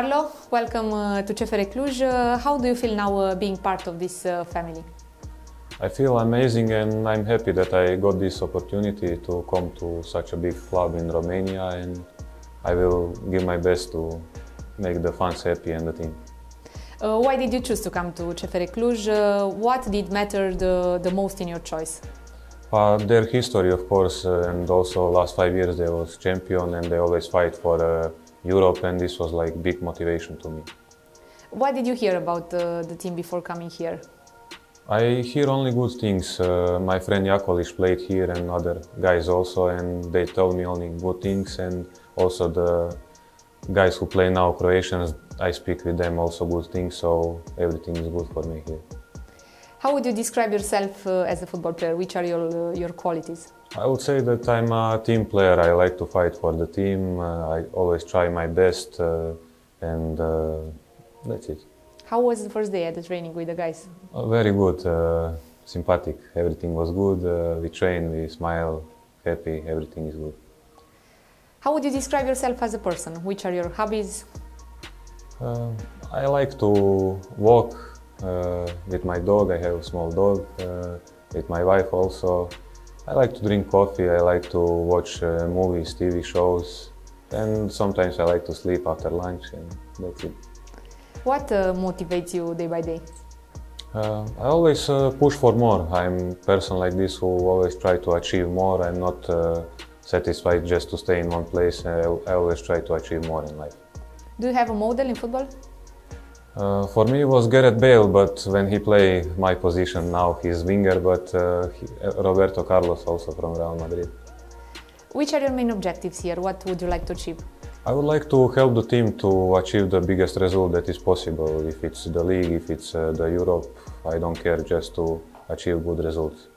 Karlo, welcome uh, to CFR Cluj. Uh, how do you feel now uh, being part of this uh, family? I feel amazing and I'm happy that I got this opportunity to come to such a big club in Romania and I will give my best to make the fans happy and the team. Uh, why did you choose to come to CFR Cluj? Uh, what did matter the, the most in your choice? Uh, their history, of course, uh, and also last five years they was champion and they always fight for uh, Europe, and this was like big motivation to me. What did you hear about uh, the team before coming here? I hear only good things. Uh, my friend Jakolic played here and other guys also, and they told me only good things. And also the guys who play now, Croatians, I speak with them also good things. So everything is good for me here. How would you describe yourself uh, as a football player? Which are your, uh, your qualities? I would say that I'm a team player. I like to fight for the team. Uh, I always try my best, and uh, that's it. How was the first day at the training with the guys? Very good, uh, sympathetic. Everything was good. Uh, we train, we smile, happy. Everything is good. How would you describe yourself as a person? Which are your hobbies? Uh, I like to walk with my dog. I have a small dog. Uh, with my wife also. I like to drink coffee. I like to watch uh, movies, TV shows, and sometimes I like to sleep after lunch, and that's it. What uh, motivates you day by day? Uh, I always uh, push for more. I'm a person like this who always try to achieve more. I'm not uh, satisfied just to stay in one place. I always try to achieve more in life. Do you have a model in football? Uh, for me it was Gareth Bale, but when he play my position now, he's winger, but uh, he, Roberto Carlos also from Real Madrid. Which are your main objectives here? What would you like to achieve? I would like to help the team to achieve the biggest result that is possible. If it's the league, if it's uh, the Europe, I don't care, just to achieve good results.